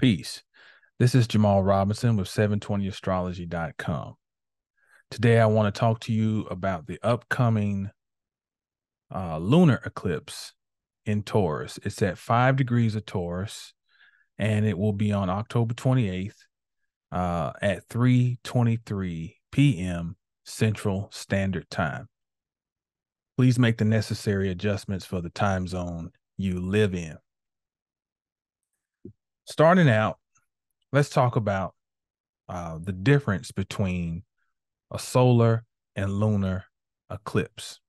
Peace. This is Jamal Robinson with 720astrology.com. Today, I want to talk to you about the upcoming uh, lunar eclipse in Taurus. It's at five degrees of Taurus, and it will be on October 28th uh, at 3:23 p.m. Central Standard Time. Please make the necessary adjustments for the time zone you live in starting out, let's talk about uh, the difference between a solar and lunar eclipse.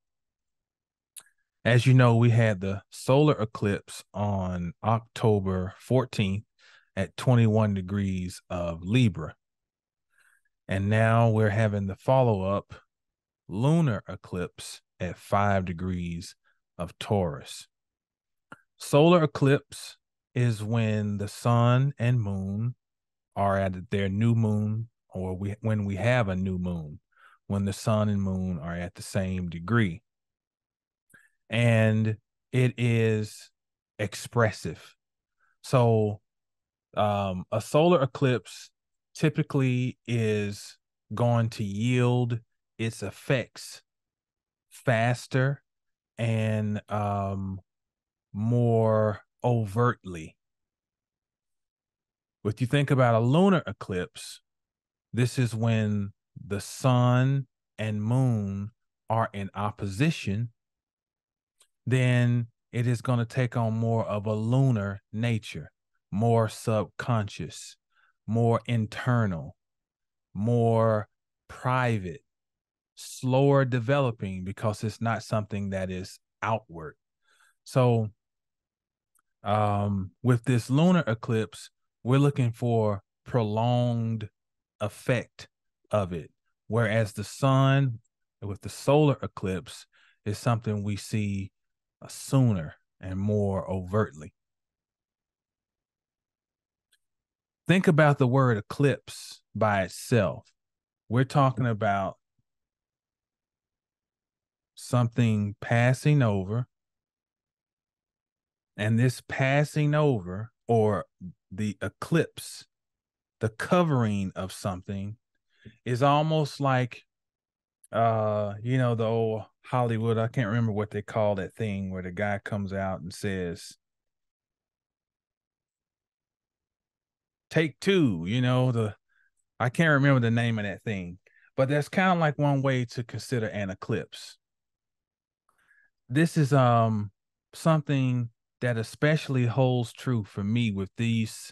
As you know, we had the solar eclipse on October 14th at 21 degrees of Libra. And now we're having the follow up lunar eclipse at 5 degrees of Taurus. Solar eclipse is when the sun and moon are at their new moon or we when we have a new moon when the sun and moon are at the same degree. And it is expressive. So um, a solar eclipse typically is going to yield its effects faster and um, more overtly. If you think about a lunar eclipse, this is when the sun and moon are in opposition, then it is going to take on more of a lunar nature, more subconscious, more internal, more private, slower developing because it's not something that is outward. So um, with this lunar eclipse, we're looking for prolonged effect of it. Whereas the sun with the solar eclipse is something we see uh, sooner and more overtly. Think about the word eclipse by itself. We're talking about something passing over and this passing over or the eclipse, the covering of something is almost like uh you know the old Hollywood I can't remember what they call that thing where the guy comes out and says take two you know the I can't remember the name of that thing but that's kind of like one way to consider an eclipse. This is um something that especially holds true for me with these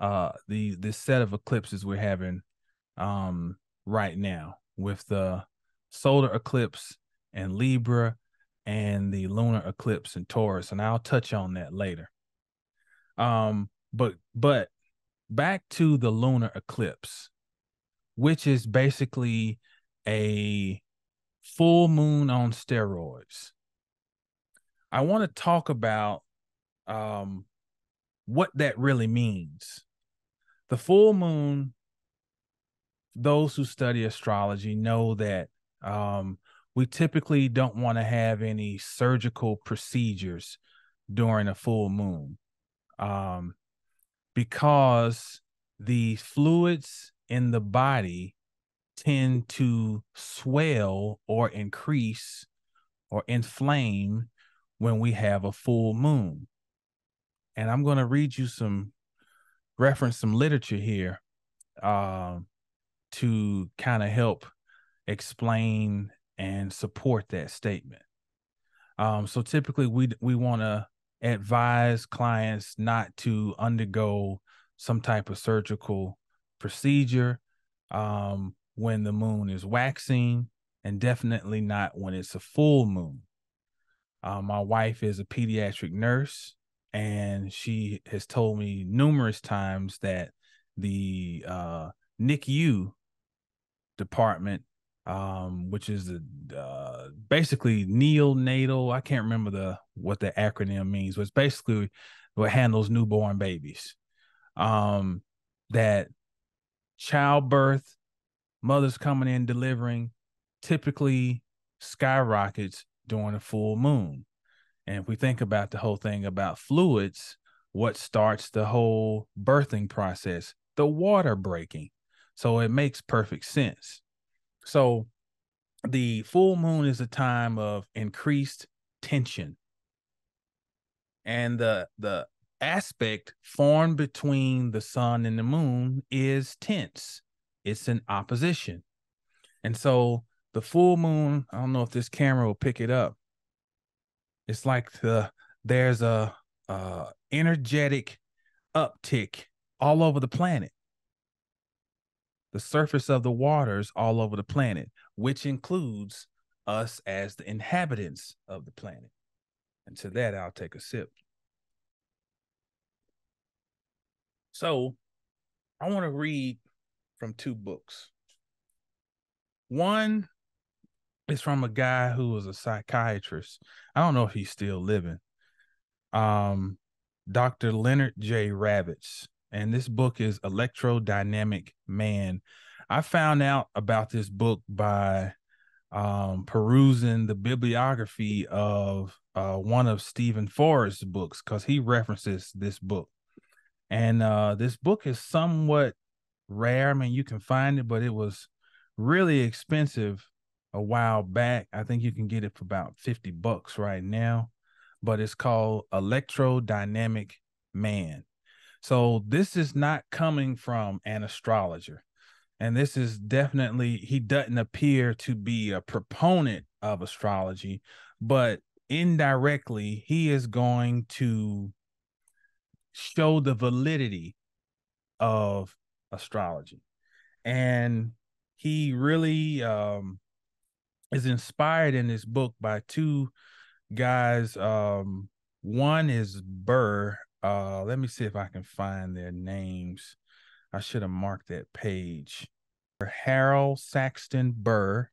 uh the this set of eclipses we're having um right now with the solar eclipse and Libra and the lunar eclipse in Taurus and I'll touch on that later. Um but but back to the lunar eclipse which is basically a full moon on steroids. I want to talk about um, what that really means. The full moon, those who study astrology know that um, we typically don't want to have any surgical procedures during a full moon um, because the fluids in the body tend to swell or increase or inflame when we have a full moon and I'm going to read you some reference some literature here uh, to kind of help explain and support that statement. Um, so typically we we want to advise clients not to undergo some type of surgical procedure um, when the moon is waxing, and definitely not when it's a full moon. Uh, my wife is a pediatric nurse, and she has told me numerous times that the uh, NICU department, um, which is the uh, basically neonatal, I can't remember the what the acronym means, but it's basically what handles newborn babies. Um, that childbirth, mothers coming in delivering, typically skyrockets during a full moon. And if we think about the whole thing about fluids, what starts the whole birthing process, the water breaking. So it makes perfect sense. So the full moon is a time of increased tension. And the the aspect formed between the sun and the moon is tense. It's an opposition. And so the full moon, I don't know if this camera will pick it up. It's like the there's a, a energetic uptick all over the planet. The surface of the waters all over the planet, which includes us as the inhabitants of the planet. And to that, I'll take a sip. So I want to read from two books. One is from a guy who was a psychiatrist. I don't know if he's still living. Um, Dr. Leonard J. Ravitz. And this book is Electrodynamic Man. I found out about this book by um, perusing the bibliography of uh, one of Steven Forrest's books because he references this book. And uh, this book is somewhat rare. I mean, you can find it, but it was really expensive a while back. I think you can get it for about 50 bucks right now, but it's called Electrodynamic Man. So this is not coming from an astrologer. And this is definitely, he doesn't appear to be a proponent of astrology, but indirectly, he is going to show the validity of astrology. And he really um, is inspired in this book by two guys. Um, one is Burr. Uh, let me see if I can find their names. I should have marked that page. Harold Saxton Burr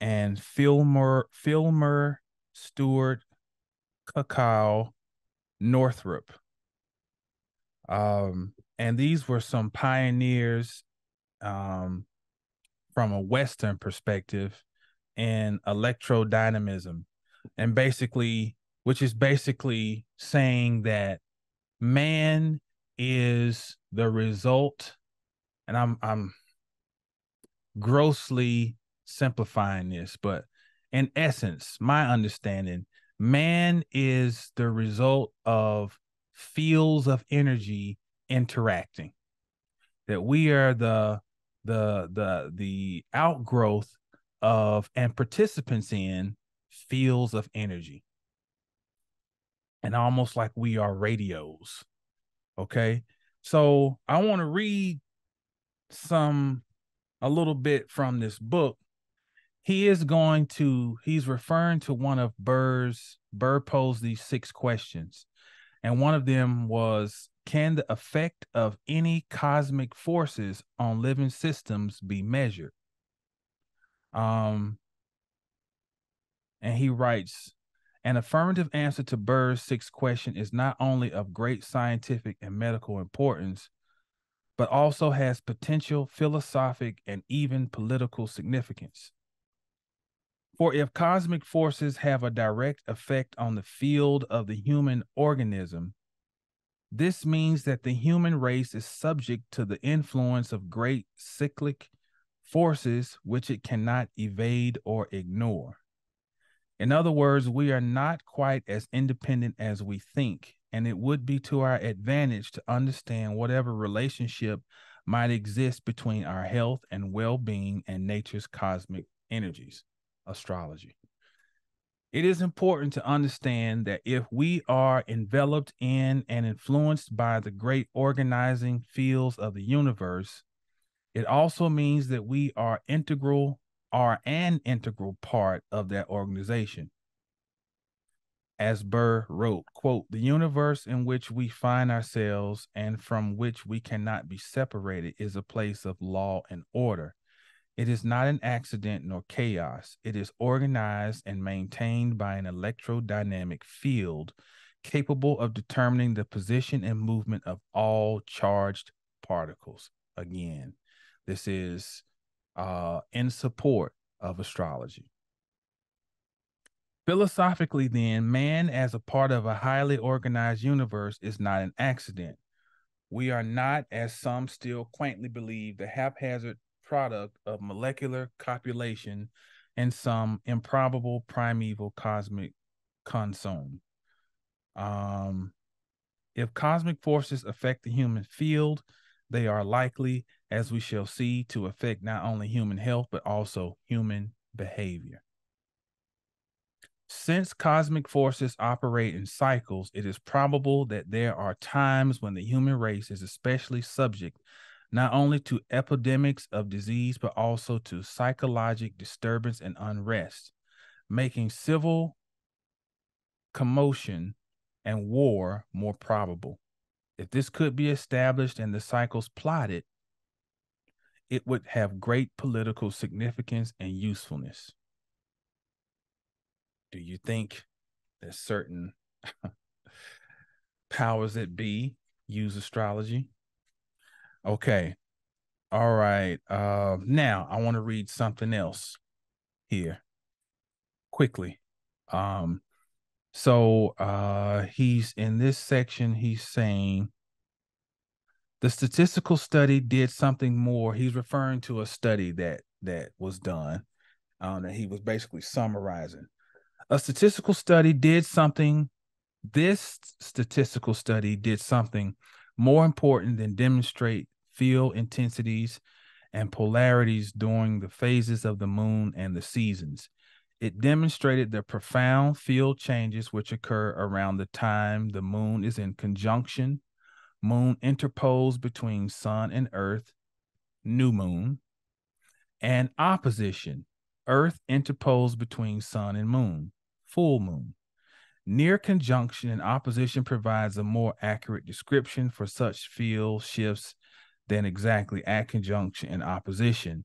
and Filmer Filmer Stuart Cuckow Northrop. Um, and these were some pioneers um, from a Western perspective in electrodynamism, and basically, which is basically saying that man is the result, and I'm I'm grossly simplifying this, but in essence, my understanding, man is the result of fields of energy interacting. That we are the the the the outgrowth of and participants in fields of energy. And almost like we are radios okay? So i want to read some a little bit from this book. He is going to he's referring to one of burr's burr posed these six questions. And one of them was Can the effect of any cosmic forces on living systems be measured? Um, and he writes, an affirmative answer to Burr's sixth question is not only of great scientific and medical importance, but also has potential philosophic and even political significance. For if cosmic forces have a direct effect on the field of the human organism, this means that the human race is subject to the influence of great cyclic forces which it cannot evade or ignore. In other words, we are not quite as independent as we think, and it would be to our advantage to understand whatever relationship might exist between our health and well being and nature's cosmic energies astrology. It is important to understand that if we are enveloped in and influenced by the great organizing fields of the universe, it also means that we are integral, are an integral part of that organization. As Burr wrote, quote, the universe in which we find ourselves and from which we cannot be separated is a place of law and order it is not an accident nor chaos. It is organized and maintained by an electrodynamic field capable of determining the position and movement of all charged particles. Again, this is uh, in support of astrology. Philosophically, then, man as a part of a highly organized universe is not an accident. We are not, as some still quaintly believe, the haphazard product of molecular copulation and some improbable primeval cosmic consommé. Um, if cosmic forces affect the human field, they are likely, as we shall see, to affect not only human health, but also human behavior. Since cosmic forces operate in cycles, it is probable that there are times when the human race is especially subject not only to epidemics of disease, but also to psychologic disturbance and unrest, making civil commotion and war more probable. If this could be established and the cycles plotted, it would have great political significance and usefulness do you think that certain powers that be use astrology? Okay. All right. Uh, now I want to read something else here quickly. Um, so uh, he's in this section, he's saying the statistical study did something more. He's referring to a study that that was done, um, that he was basically summarizing a statistical study did something this statistical study did something more important than demonstrate field intensities and polarities during the phases of the moon and the seasons. It demonstrated the profound field changes which occur around the time the moon is in conjunction, moon interposed between sun and earth, new moon, and opposition, earth interposed between sun and moon full moon. Near conjunction and opposition provides a more accurate description for such field shifts than exactly at conjunction and opposition.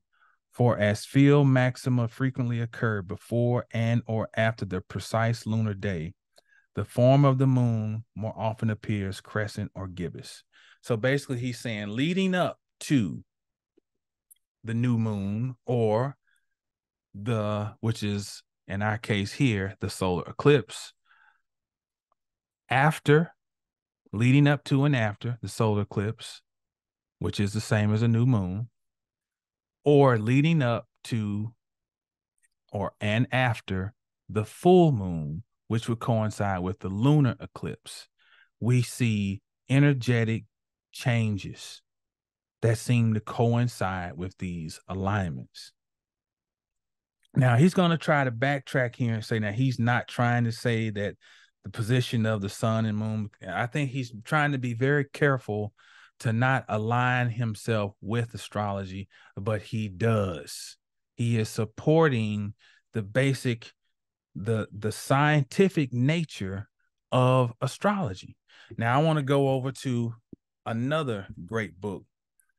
For as field maxima frequently occur before and or after the precise lunar day, the form of the moon more often appears crescent or gibbous. So basically, he's saying leading up to the new moon or the which is in our case here, the solar eclipse, after, leading up to and after the solar eclipse, which is the same as a new moon, or leading up to or and after the full moon, which would coincide with the lunar eclipse, we see energetic changes that seem to coincide with these alignments. Now he's going to try to backtrack here and say now he's not trying to say that the position of the sun and moon. I think he's trying to be very careful to not align himself with astrology, but he does. He is supporting the basic, the the scientific nature of astrology. Now I want to go over to another great book,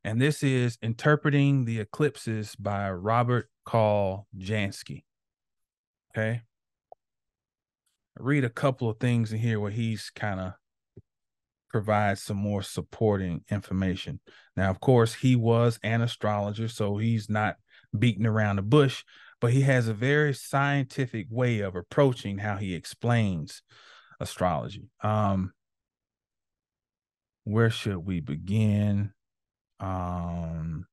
and this is Interpreting the Eclipses by Robert Carl Jansky. Okay. I read a couple of things in here where he's kind of provides some more supporting information. Now, of course, he was an astrologer, so he's not beating around the bush, but he has a very scientific way of approaching how he explains astrology. Um, where should we begin? Um,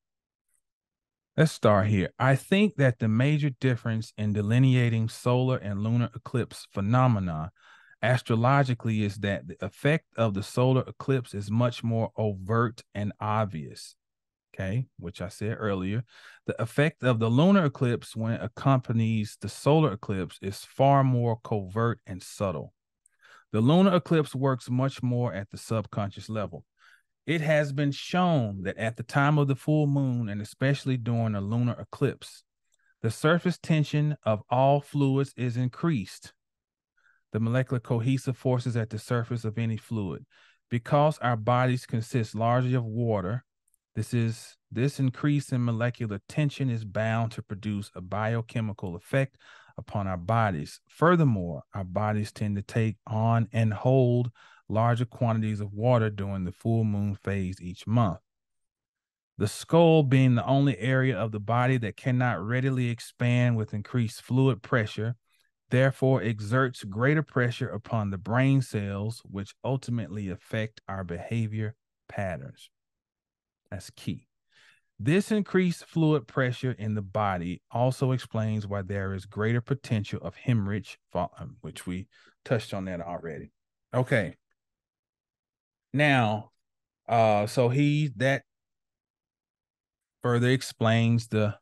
Let's start here. I think that the major difference in delineating solar and lunar eclipse phenomena astrologically is that the effect of the solar eclipse is much more overt and obvious. Okay, which I said earlier. The effect of the lunar eclipse when it accompanies the solar eclipse is far more covert and subtle. The lunar eclipse works much more at the subconscious level. It has been shown that at the time of the full moon, and especially during a lunar eclipse, the surface tension of all fluids is increased. The molecular cohesive forces at the surface of any fluid. Because our bodies consist largely of water, this is this increase in molecular tension is bound to produce a biochemical effect upon our bodies. Furthermore, our bodies tend to take on and hold larger quantities of water during the full moon phase each month. The skull being the only area of the body that cannot readily expand with increased fluid pressure, therefore exerts greater pressure upon the brain cells, which ultimately affect our behavior patterns. That's key. This increased fluid pressure in the body also explains why there is greater potential of hemorrhage, um, which we touched on that already. Okay. Now, uh, so he that further explains the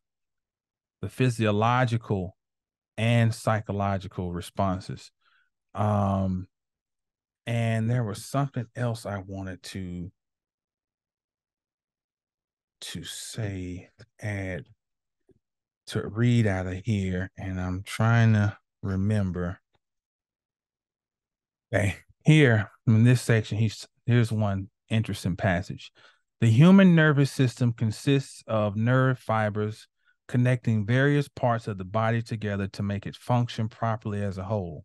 the physiological and psychological responses. Um, and there was something else I wanted to to say, add, to read out of here, and I'm trying to remember. Okay, here in this section, he's here's one interesting passage. The human nervous system consists of nerve fibers connecting various parts of the body together to make it function properly as a whole.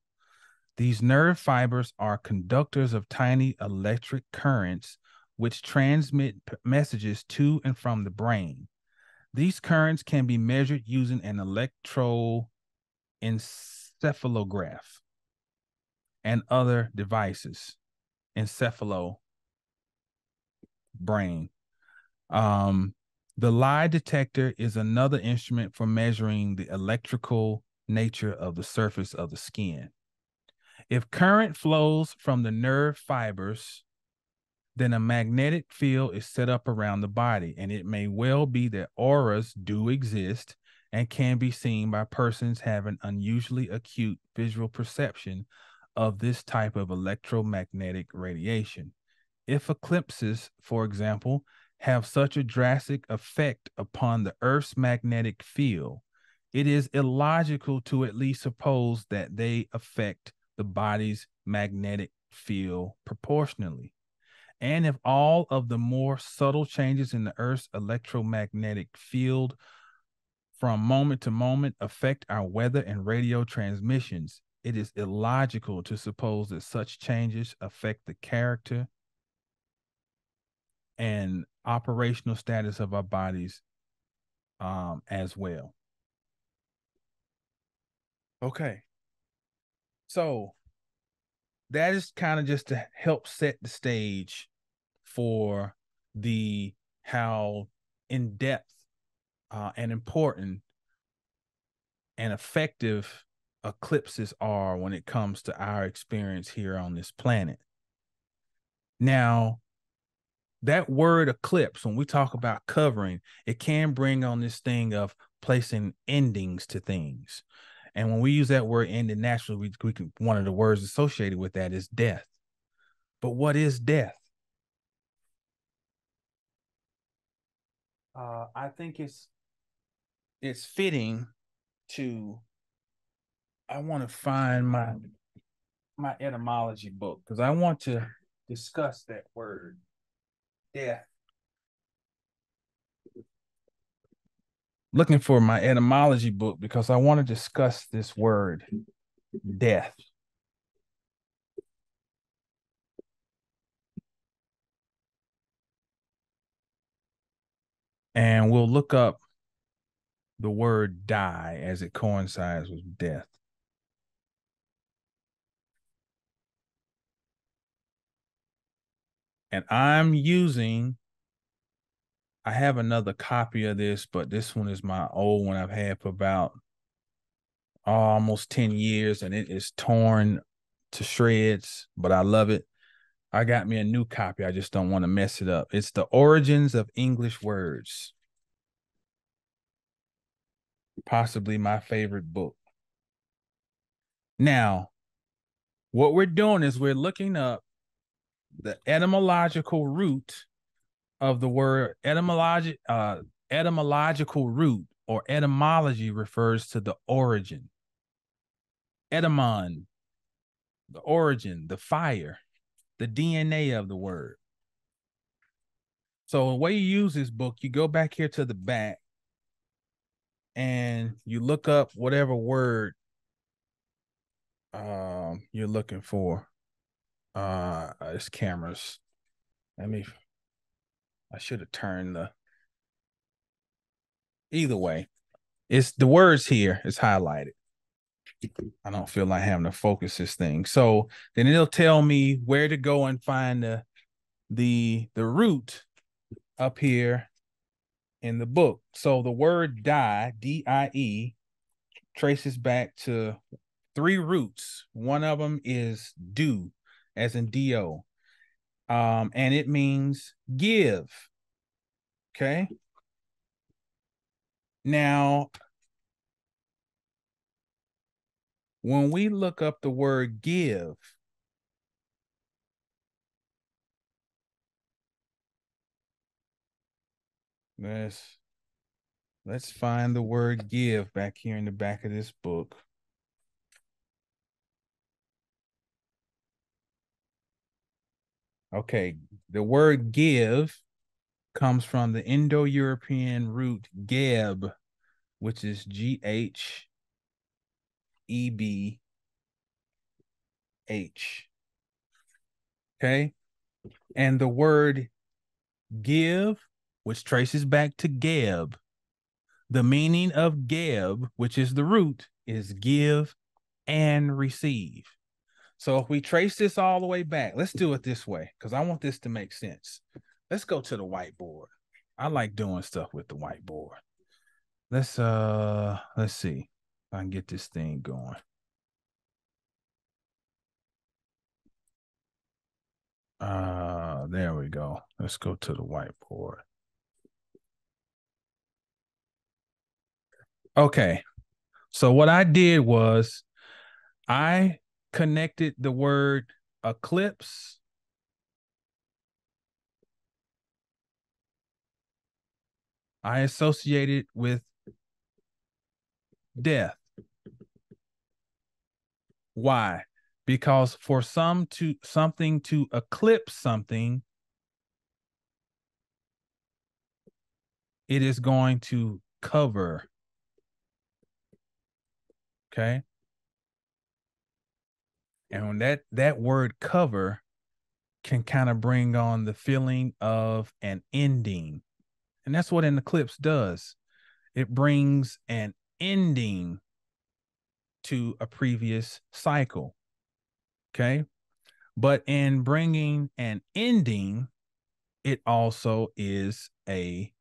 These nerve fibers are conductors of tiny electric currents which transmit messages to and from the brain. These currents can be measured using an electroencephalograph and other devices. Encephalo brain. Um, the lie detector is another instrument for measuring the electrical nature of the surface of the skin. If current flows from the nerve fibers then a magnetic field is set up around the body, and it may well be that auras do exist and can be seen by persons having unusually acute visual perception of this type of electromagnetic radiation. If eclipses, for example, have such a drastic effect upon the Earth's magnetic field, it is illogical to at least suppose that they affect the body's magnetic field proportionally. And if all of the more subtle changes in the Earth's electromagnetic field from moment to moment affect our weather and radio transmissions, it is illogical to suppose that such changes affect the character and operational status of our bodies um, as well. Okay. So that is kind of just to help set the stage for the how in depth uh, and important and effective eclipses are when it comes to our experience here on this planet. Now, that word eclipse, when we talk about covering, it can bring on this thing of placing endings to things. And when we use that word ending naturally, we, we can one of the words associated with that is death. But what is death? Uh, I think it's it's fitting to I want to find my my etymology book because I want to discuss that word death looking for my etymology book because I want to discuss this word death. And we'll look up the word die as it coincides with death. And I'm using I have another copy of this, but this one is my old one I've had for about oh, almost 10 years and it is torn to shreds, but I love it. I got me a new copy. I just don't want to mess it up. It's The Origins of English Words. Possibly my favorite book. Now, what we're doing is we're looking up the etymological root of the word etymology, uh, etymological root or etymology refers to the origin. Etymon, the origin, the fire, the DNA of the word. So the way you use this book, you go back here to the back and you look up whatever word um you're looking for. Uh it's cameras. Let me I should have turned the. Either way, it's the words here is highlighted. I don't feel like having to focus this thing. So then it'll tell me where to go and find the the the root up here in the book. So the word die, D-I-E, traces back to three roots. One of them is do, as in D-O. Um, and it means give. Okay. Now, when we look up the word give, let's let's find the word give back here in the back of this book. Okay, the word give comes from the Indo European root geb, which is G H E B H. Okay. And the word give, which traces back to geb, the meaning of geb, which is the root, is give and receive. So if we trace this all the way back, let's do it this way because I want this to make sense. Let's go to the whiteboard. I like doing stuff with the whiteboard. Let's uh let's see if I can get this thing going. Uh there we go. Let's go to the whiteboard. Okay. So what I did was I connected the word eclipse I associate it with death. Why? Because for some to something to eclipse something, it is going to cover. Okay. And that that word cover can kind of bring on the feeling of an ending and that's what an eclipse does. It brings an ending to a previous cycle. Okay. But in bringing an ending, it also is a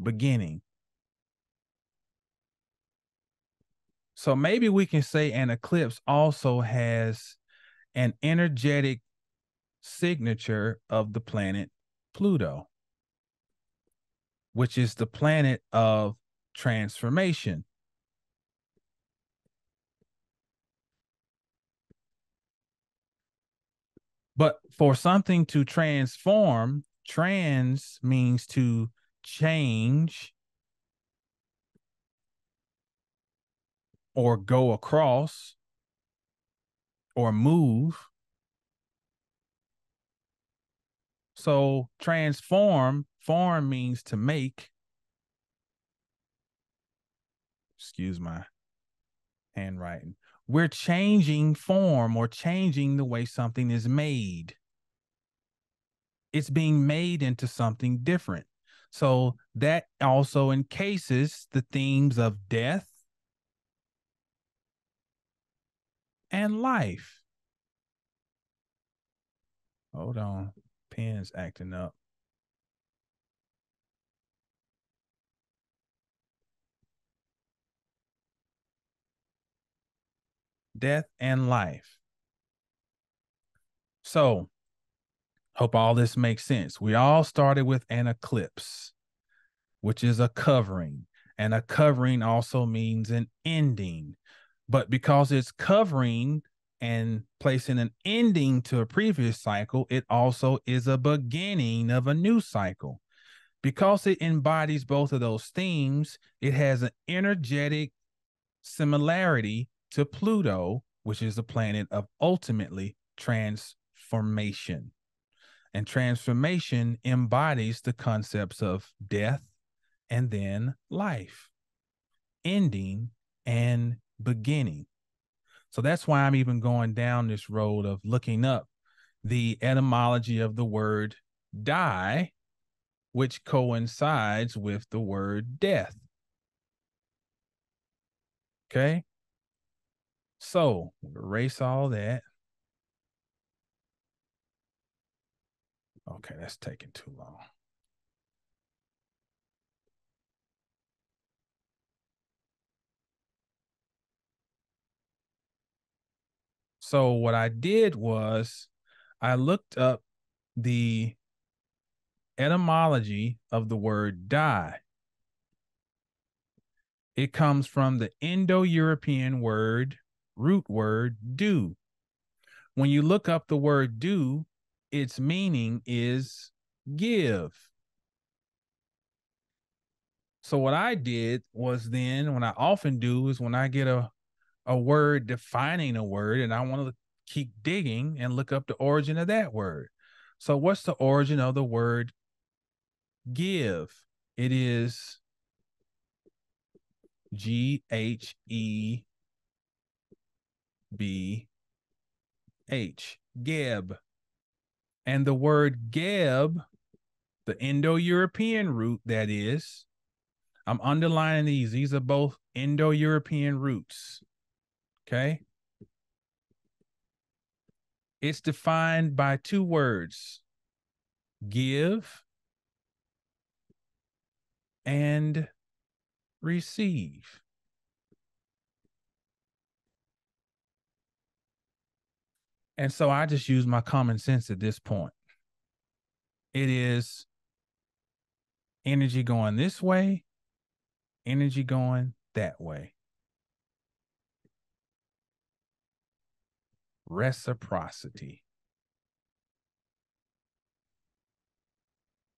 beginning. So maybe we can say an eclipse also has an energetic signature of the planet Pluto, which is the planet of transformation. But for something to transform, trans means to change or go across or move. So transform, form means to make. Excuse my handwriting. We're changing form or changing the way something is made. It's being made into something different. So that also encases the themes of death and life. Hold on pen's acting up. Death and life. So, hope all this makes sense. We all started with an eclipse, which is a covering, and a covering also means an ending. But because it's covering and placing an ending to a previous cycle, it also is a beginning of a new cycle. Because it embodies both of those themes, it has an energetic similarity to Pluto, which is the planet of ultimately transformation. And transformation embodies the concepts of death and then life, ending and beginning. So that's why I'm even going down this road of looking up the etymology of the word die, which coincides with the word death. Okay. So erase all that. Okay, that's taking too long. So what I did was I looked up the etymology of the word die. It comes from the Indo European word, root word, do. When you look up the word do, its meaning is give. So, what I did was then, when I often do, is when I get a a word defining a word and I want to keep digging and look up the origin of that word. So, what's the origin of the word give? It is G H E B H, Geb. And the word Geb, the Indo European root, that is, I'm underlining these. These are both Indo European roots. Okay. It's defined by two words give and receive. And so I just use my common sense at this point. It is energy going this way, energy going that way. Reciprocity.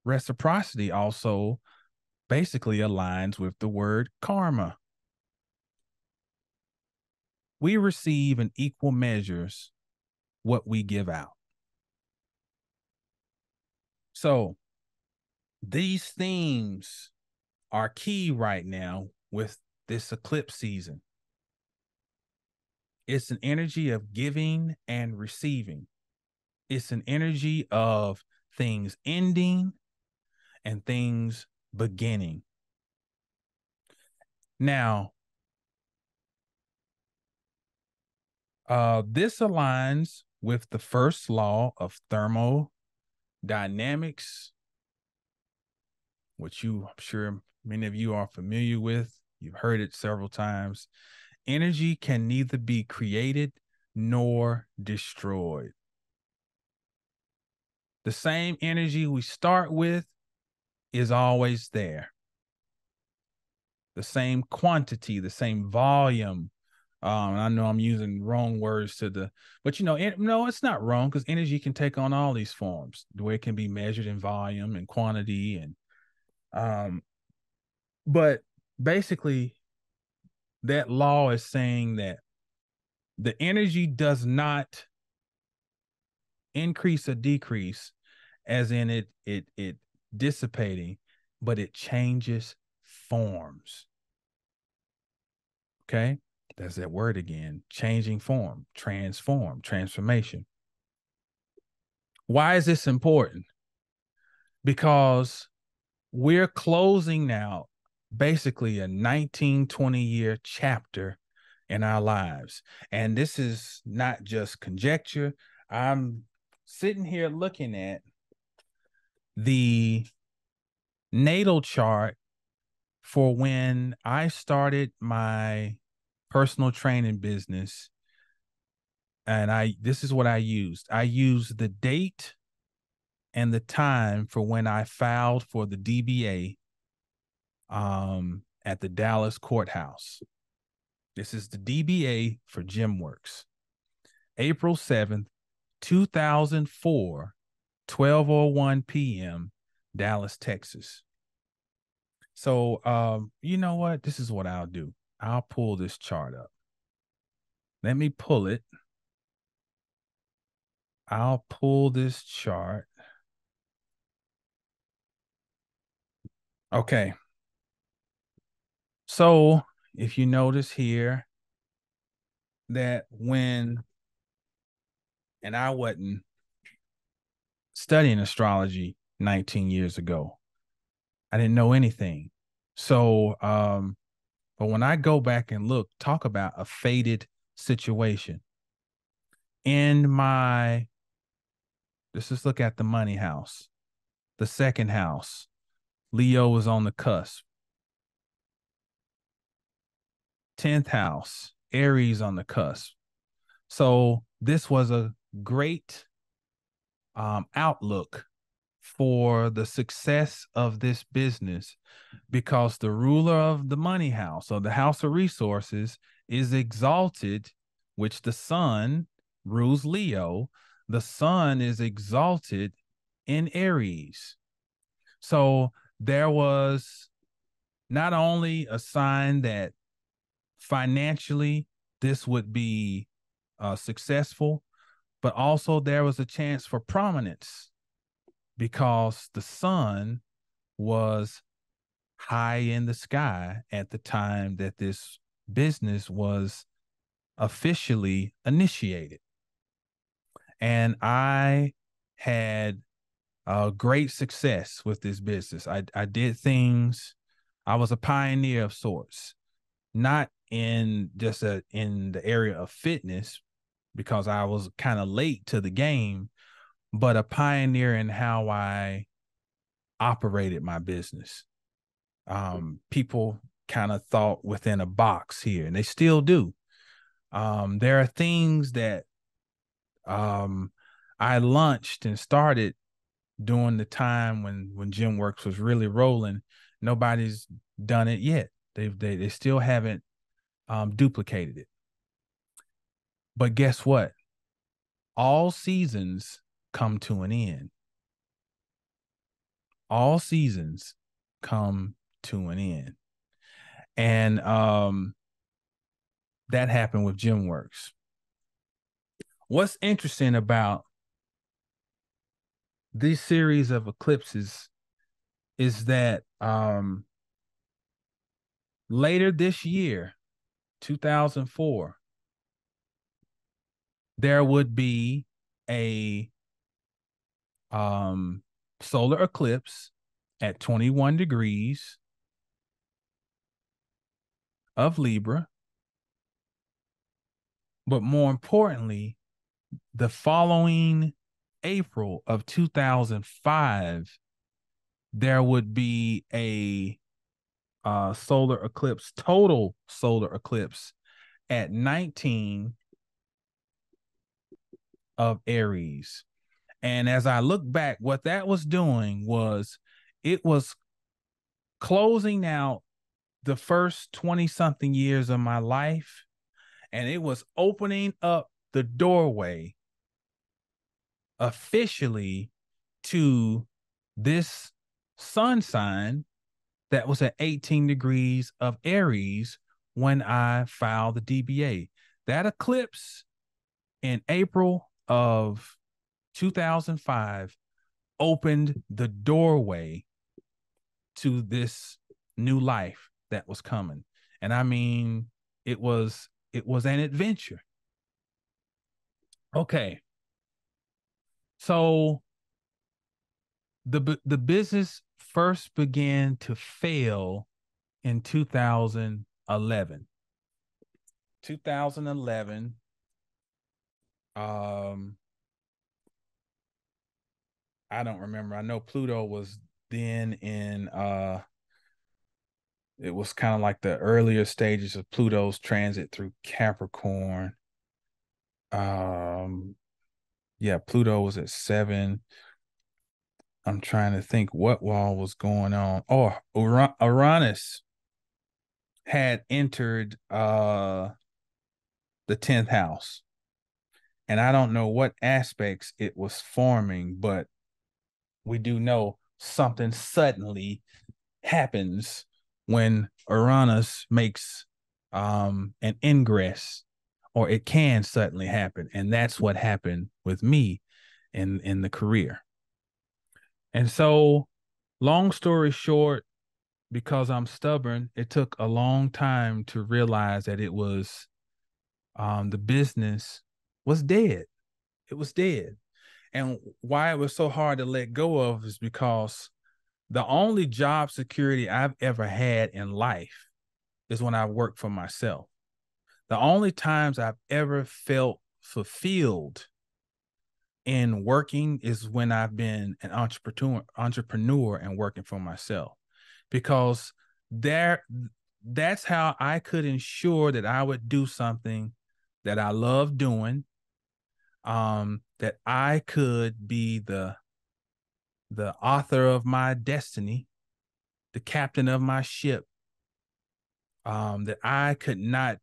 Reciprocity also basically aligns with the word karma. We receive in equal measures what we give out. So these themes are key right now with this eclipse season. It's an energy of giving and receiving. It's an energy of things ending and things beginning. Now, uh, this aligns with the first law of thermodynamics, which you, I'm sure many of you are familiar with. You've heard it several times energy can neither be created nor destroyed. The same energy we start with is always there. The same quantity, the same volume. Um, I know I'm using wrong words to the, but you know, it, no, it's not wrong because energy can take on all these forms. The way it can be measured in volume and quantity, and um, but basically, that law is saying that the energy does not increase or decrease as in it it it dissipating but it changes forms. Okay? That's that word again changing form transform transformation. Why is this important? Because we're closing now basically a 19, 20 year chapter in our lives. And this is not just conjecture. I'm sitting here looking at the natal chart for when I started my personal training business. And I this is what I used. I used the date and the time for when I filed for the DBA um, at the Dallas courthouse. This is the DBA for GymWorks. April 7th, 2004, 12:01 p.m., Dallas, Texas. So, um, you know what? This is what I'll do. I'll pull this chart up. Let me pull it. I'll pull this chart. Okay. So if you notice here that when, and I wasn't studying astrology 19 years ago, I didn't know anything. So um, But when I go back and look, talk about a faded situation. In my, let's just look at the money house, the second house. Leo was on the cusp. 10th house, Aries on the cusp. So this was a great um, outlook for the success of this business because the ruler of the money house or the house of resources is exalted, which the sun rules Leo. The sun is exalted in Aries. So there was not only a sign that financially this would be uh, successful, but also there was a chance for prominence because the sun was high in the sky at the time that this business was officially initiated. And I had a great success with this business. I, I did things, I was a pioneer of sorts, not in just a, in the area of fitness, because I was kind of late to the game, but a pioneer in how I operated my business. Um, people kind of thought within a box here, and they still do. Um, there are things that um, I launched and started during the time when when GymWorks was really rolling. Nobody's done it yet. They've they they still haven't um, duplicated it. But guess what? All seasons come to an end. All seasons come to an end. And um that happened with GymWorks. What's interesting about this series of eclipses is that um later this year 2004 there would be a um, solar eclipse at 21 degrees of Libra. But more importantly, the following April of 2005, there would be a uh, solar eclipse, total solar eclipse at 19 of Aries. And as I look back, what that was doing was it was closing out the first 20 something years of my life and it was opening up the doorway officially to this sun sign that was at 18 degrees of Aries when I filed the DBA. That eclipse in April of 2005 opened the doorway to this new life that was coming. And I mean, it was it was an adventure. Okay. So the the business first began to fail in 2011. 2011 um, I don't remember. I know Pluto was then in uh it was kind of like the earlier stages of Pluto's transit through Capricorn. Um yeah, Pluto was at 7. I'm trying to think what wall was going on. Oh, Uranus had entered uh the 10th house and I don't know what aspects it was forming, but we do know something suddenly happens when Uranus makes um, an ingress, or it can suddenly happen, and that's what happened with me in in the career. And so, long story short, because I'm stubborn, it took a long time to realize that it was um, the business was dead. It was dead. And why it was so hard to let go of is because the only job security I've ever had in life is when I work for myself. The only times I've ever felt fulfilled in working is when I've been an entrepreneur entrepreneur and working for myself. Because there that's how I could ensure that I would do something that I love doing um that I could be the the author of my destiny the captain of my ship um that I could not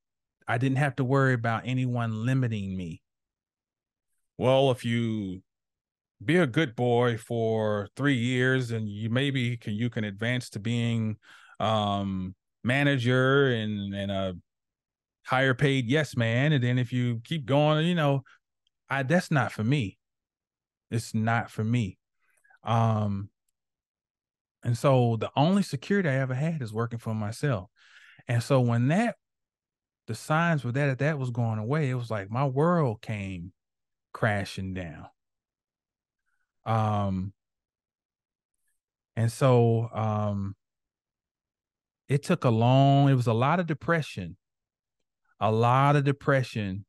I didn't have to worry about anyone limiting me well if you be a good boy for 3 years and you maybe can you can advance to being um manager and and a higher paid yes man and then if you keep going you know i that's not for me. It's not for me. Um and so the only security i ever had is working for myself. And so when that the signs were that that was going away it was like my world came crashing down um and so um it took a long, it was a lot of depression. A lot of depression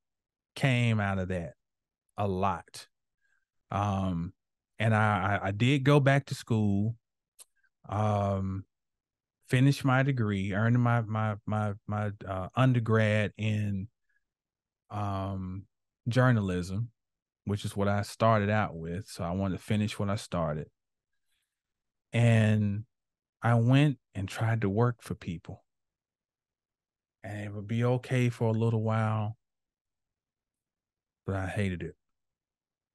came out of that. A lot. Um, and I, I, did go back to school, um, finish my degree, earned my my my my uh, undergrad in um journalism, which is what I started out with. So I wanted to finish what I started. And I went and tried to work for people. And it would be okay for a little while, but I hated it.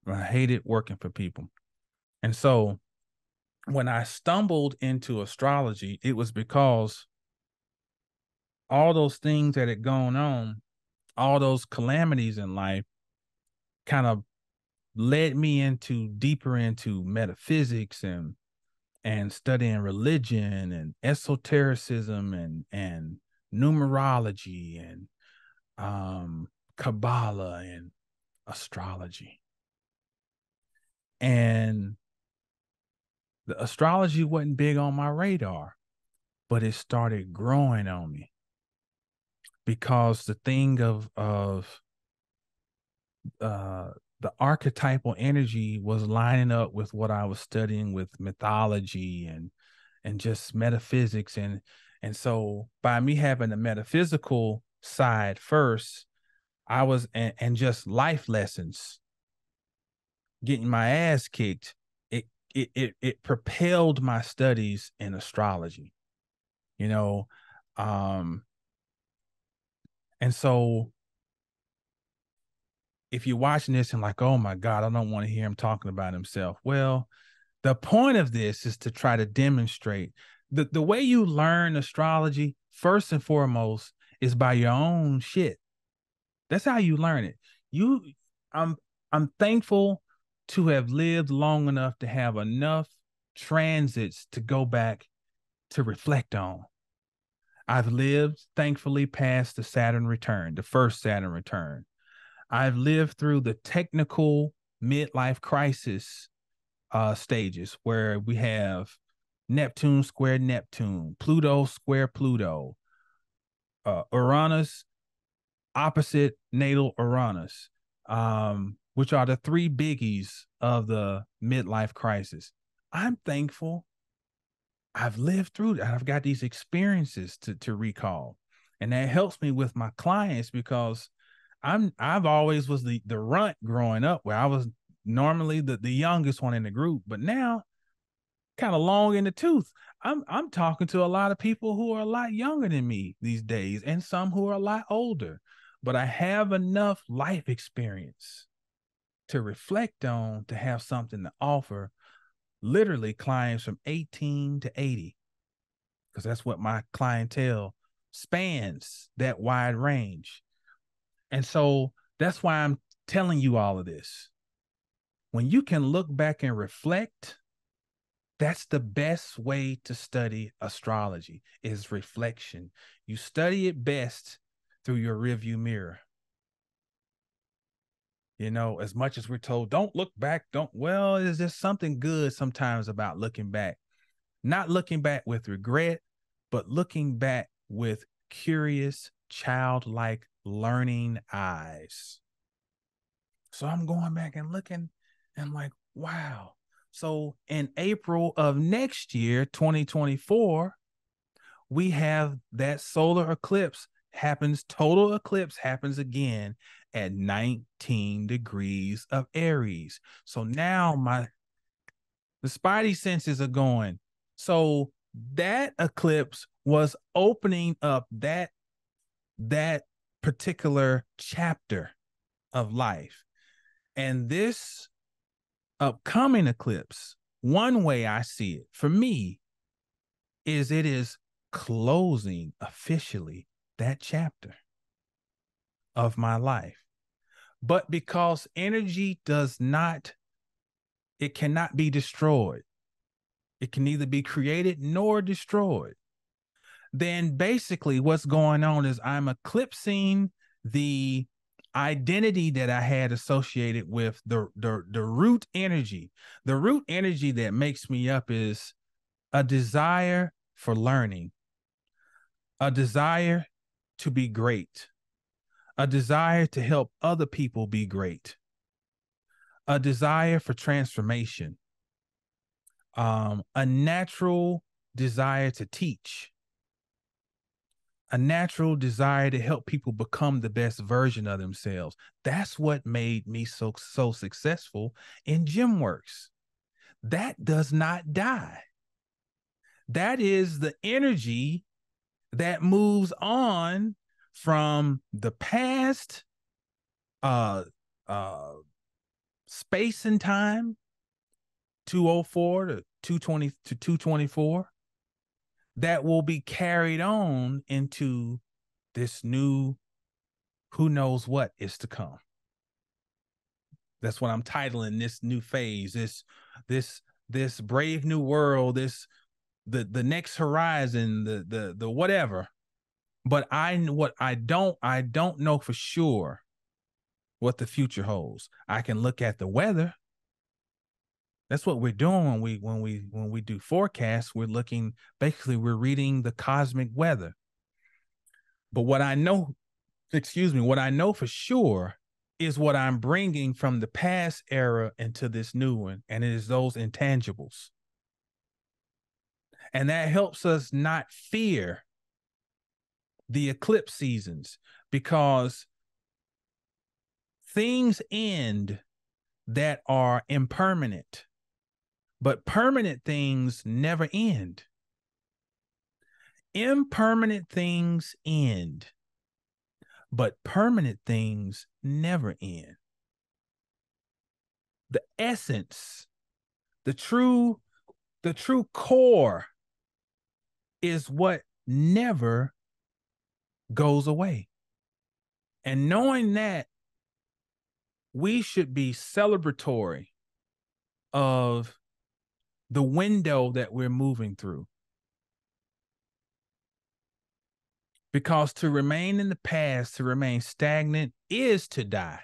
I hated working for people. And so when I stumbled into astrology, it was because all those things that had gone on, all those calamities in life kind of led me into deeper into metaphysics and and studying religion and esotericism and and numerology and um kabbalah and astrology. And the astrology wasn't big on my radar but it started growing on me. Because the thing of of uh the archetypal energy was lining up with what I was studying with mythology and and just metaphysics. And and so by me having the metaphysical side first I was and, and just life lessons getting my ass kicked it it it it propelled my studies in astrology you know um and so if you're watching this and like, oh my God, I don't want to hear him talking about himself. Well, the point of this is to try to demonstrate the, the way you learn astrology, first and foremost, is by your own shit. That's how you learn it. You I'm I'm thankful to have lived long enough to have enough transits to go back to reflect on. I've lived thankfully past the Saturn return, the first Saturn return. I've lived through the technical midlife crisis uh, stages where we have Neptune square Neptune, Pluto square Pluto, uh, Uranus opposite natal Uranus, um, which are the three biggies of the midlife crisis. I'm thankful I've lived through that. I've got these experiences to, to recall. And that helps me with my clients because I'm I've always was the the runt growing up where I was normally the the youngest one in the group, but now kind of long in the tooth. I'm I'm talking to a lot of people who are a lot younger than me these days and some who are a lot older. But I have enough life experience to reflect on to have something to offer literally clients from 18 to 80 because that's what my clientele spans that wide range and so that's why I'm telling you all of this. When you can look back and reflect, that's the best way to study astrology is reflection. You study it best through your rearview mirror. You know, as much as we're told, don't look back, don't, well, is there something good sometimes about looking back? Not looking back with regret, but looking back with curious, childlike, learning eyes. So I'm going back and looking and like, wow. So in April of next year, 2024, we have that solar eclipse happens, total eclipse happens again at 19 degrees of Aries. So now my the spidey senses are going. So that eclipse was opening up that that particular chapter of life. And this upcoming eclipse, one way I see it for me is it is closing officially that chapter of my life. But because energy does not, it cannot be destroyed, it can neither be created nor destroyed. Then basically, what's going on is I'm eclipsing the identity that I had associated with the, the the root energy. The root energy that makes me up is a desire for learning, a desire to be great, a desire to help other people be great, a desire for transformation, um, a natural desire to teach, a natural desire to help people become the best version of themselves. That's what made me so so successful in GymWorks. That does not die. That is the energy that moves on from the past uh uh space and time 204 to 220 to 224 that will be carried on into this new who knows what is to come. That's what i'm titling this new phase this this this brave new world this the the next horizon the the the whatever. But i what i don't i don't know for sure what the future holds. I can look at the weather that's what we're doing when we when we when we do forecasts. We're looking basically we're reading the cosmic weather. But what i know excuse me what i know for sure is what i'm bringing from the past era into this new one and it is those intangibles. And that helps us not fear the eclipse seasons because things end that are impermanent but permanent things never end. Impermanent things end, but permanent things never end. The essence, the true, the true core is what never goes away. And knowing that, we should be celebratory of the window that we're moving through. Because to remain in the past, to remain stagnant, is to die.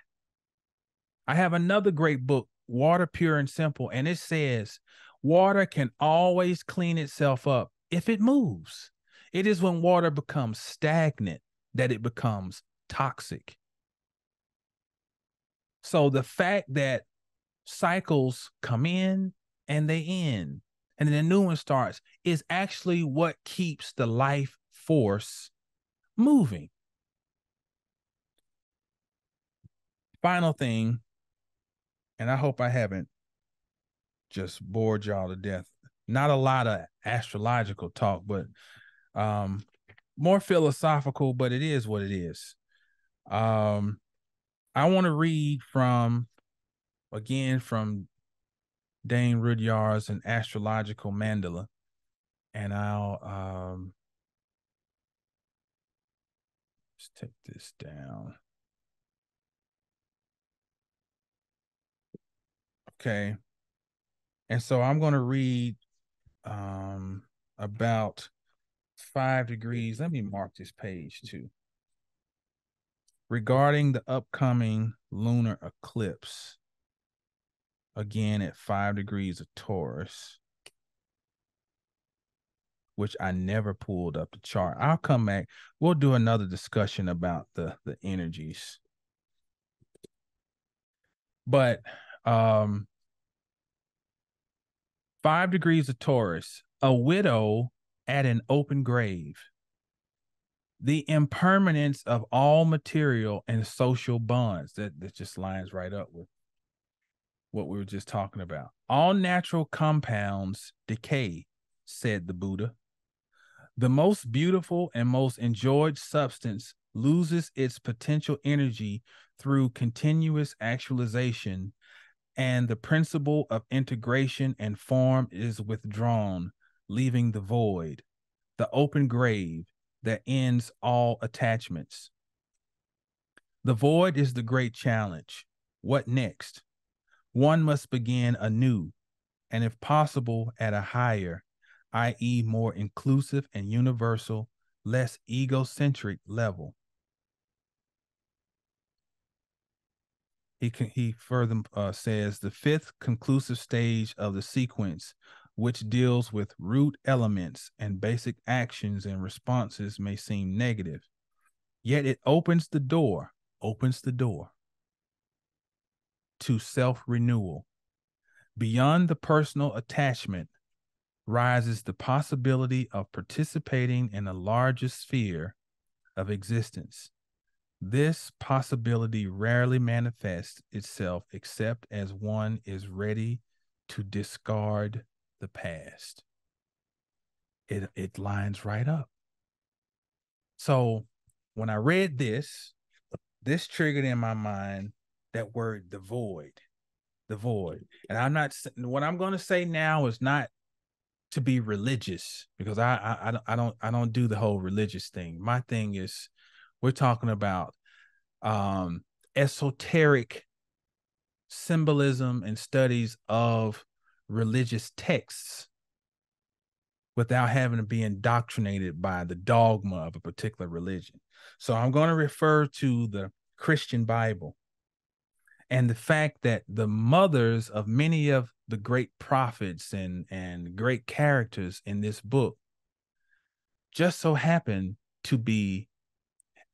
I have another great book, Water Pure and Simple, and it says water can always clean itself up if it moves. It is when water becomes stagnant that it becomes toxic. So the fact that cycles come in and they end and then a new one starts is actually what keeps the life force moving. Final thing, and I hope I haven't just bored y'all to death. Not a lot of astrological talk, but um more philosophical, but it is what it is. Um I want to read from again from Dane Rudhyar's An Astrological Mandala. And I'll um, let's take this down. Okay. And so I'm going to read um, about five degrees. Let me mark this page too. Regarding the upcoming lunar eclipse again at five degrees of Taurus. which I never pulled up the chart. I'll come back. We'll do another discussion about the the energies. But um 5 degrees of Taurus, a widow at an open grave. The impermanence of all material and social bonds. That, that just lines right up with what we were just talking about. All natural compounds decay, said the Buddha. The most beautiful and most enjoyed substance loses its potential energy through continuous actualization, and the principle of integration and form is withdrawn, leaving the void, the open grave that ends all attachments. The void is the great challenge. What next? One must begin anew, and if possible, at a higher, i.e., more inclusive and universal, less egocentric level. He can, he further uh, says the fifth conclusive stage of the sequence, which deals with root elements and basic actions and responses, may seem negative, yet it opens the door, opens the door to self renewal. Beyond the personal attachment rises the possibility of participating in a larger sphere of existence. This possibility rarely manifests itself except as one is ready to discard the past. It, it lines right up. So when I read this, this triggered in my mind that word, the void, the void. And I'm not, what I'm going to say now is not to be religious because I, I I don't I don't do the whole religious thing. My thing is we're talking about um esoteric symbolism and studies of religious texts without having to be indoctrinated by the dogma of a particular religion. So I'm going to refer to the Christian Bible and the fact that the mothers of many of the great prophets and and great characters in this book just so happen to be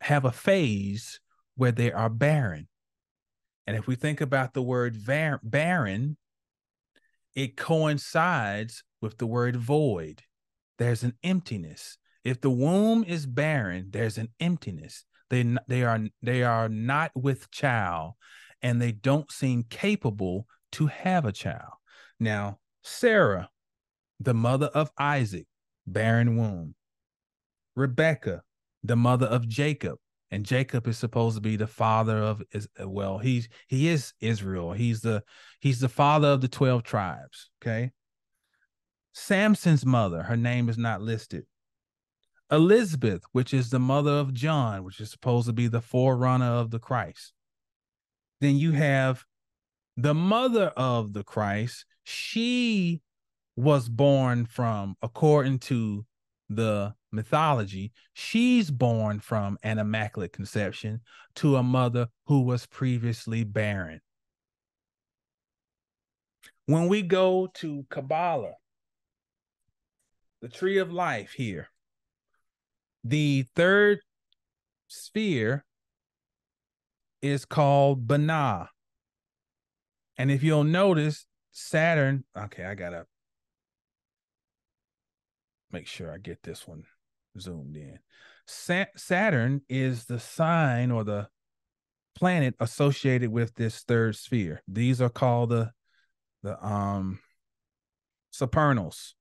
have a phase where they are barren. And if we think about the word var- barren it coincides with the word void. There's an emptiness. If the womb is barren there's an emptiness. They they are they are not with child and they don't seem capable to have a child. Now, Sarah, the mother of Isaac, barren womb. Rebecca, the mother of Jacob, and Jacob is supposed to be the father of is well, he's he is Israel. He's the he's the father of the 12 tribes, okay? Samson's mother, her name is not listed. Elizabeth, which is the mother of John, which is supposed to be the forerunner of the Christ. Then you have the mother of the Christ. She was born from, according to the mythology, she's born from an immaculate conception to a mother who was previously barren. When we go to Kabbalah, the tree of life here, the third sphere is called Binah. And if you'll notice, Saturn, okay, I gotta make sure I get this one zoomed in. Sa- Saturn is the sign or the planet associated with this third sphere. These are called the the um supernals.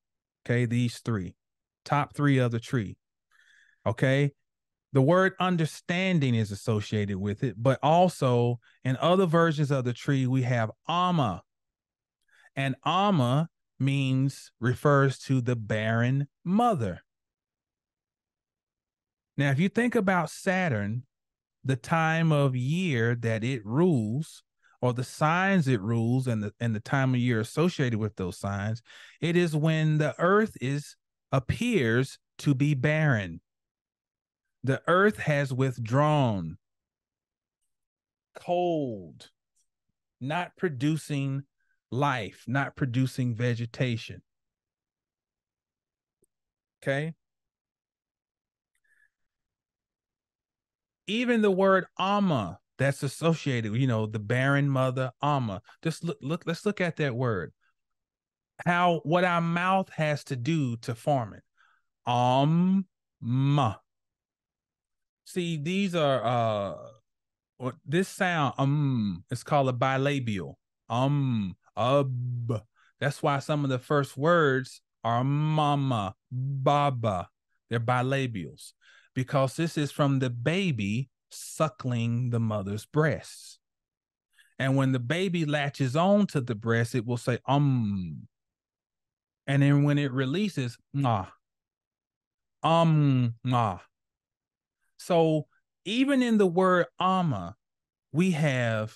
Okay, these three, top three of the tree. Okay, the word understanding is associated with it, but also in other versions of the tree, we have Amma. And Amma means, refers to the barren mother. Now, if you think about Saturn, the time of year that it rules, or the signs it rules, and the and the time of year associated with those signs, it is when the earth is appears to be barren the earth has withdrawn, cold, not producing life, not producing vegetation. Okay. Even the word Amma that's associated, you know, the barren mother, Amma. Just look, look, let's look at that word. How what our mouth has to do to form it. Um ma. See, these are uh this sound um it's called a bilabial. Um ub. That's why some of the first words are mama, baba. They're bilabials because this is from the baby suckling the mother's breasts. And when the baby latches on to the breast, it will say um. And then when it releases, nah. Um, nah. So even in the word ama, we have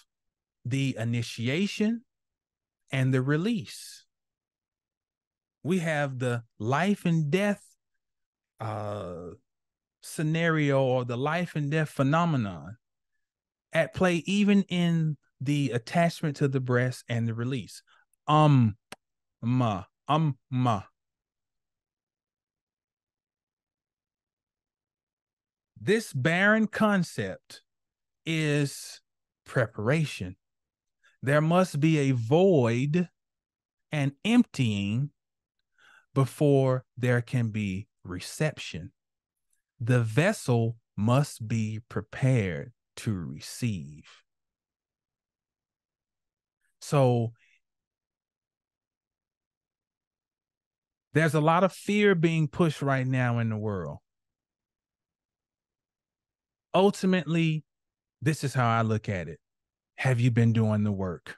the initiation and the release. We have the life and death uh, scenario or the life and death phenomenon at play, even in the attachment to the breast and the release. Um, ma, um, ma. This barren concept is preparation. There must be a void and emptying before there can be reception. The vessel must be prepared to receive. So there's a lot of fear being pushed right now in the world. Ultimately, this is how I look at it. Have you been doing the work?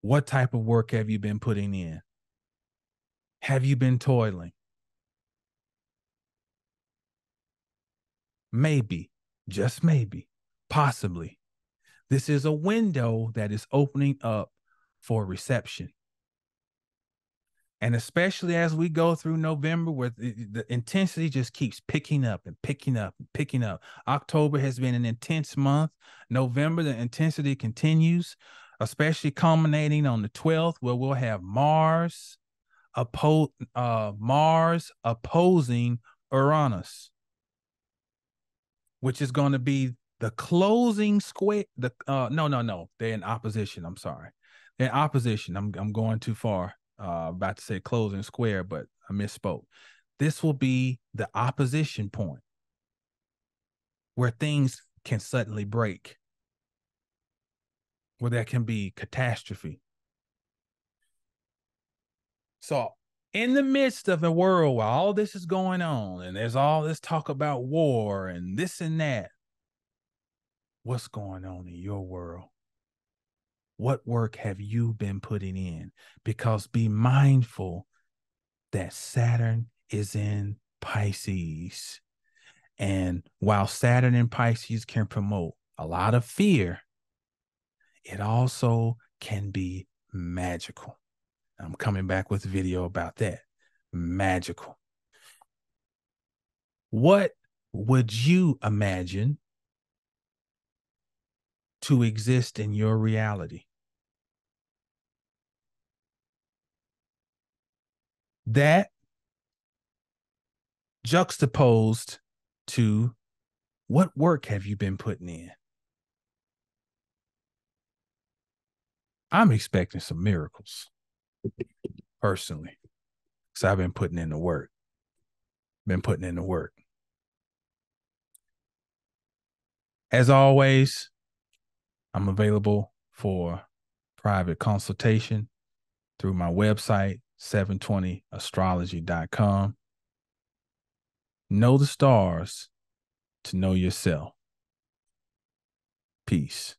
What type of work have you been putting in? Have you been toiling? Maybe, just maybe, possibly, this is a window that is opening up for reception. And especially as we go through November, where the, the, intensity just keeps picking up and picking up and picking up. October has been an intense month. November, the intensity continues, especially culminating on the 12th, where we'll have Mars, oppo- uh, Mars opposing Uranus, which is going to be the closing square. The uh, no, no, no, they're in opposition. I'm sorry, they're in opposition. I'm I'm going too far uh, about to say closing square, but I misspoke. This will be the opposition point where things can suddenly break, where there can be catastrophe. So, in the midst of the world where all this is going on and there's all this talk about war and this and that, what's going on in your world? What work have you been putting in? Because be mindful that Saturn is in Pisces. And while Saturn in Pisces can promote a lot of fear, it also can be magical. I'm coming back with a video about that. Magical. What would you imagine to exist in your reality? That juxtaposed to what work have you been putting in? I'm expecting some miracles personally because I've been putting in the work. Been putting in the work. As always, I'm available for private consultation through my website, 720astrology.com. Know the stars to know yourself. Peace.